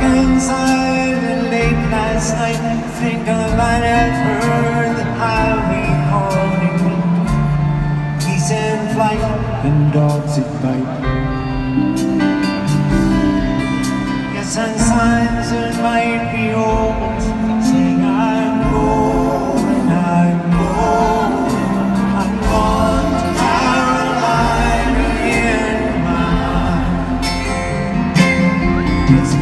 dark and silent late last night Think of about Edward heard how he called him Peace and flight and dogs at bite. Yes, and signs that might be old Saying I'm going, I'm going I'm gone to Caroline in mine It's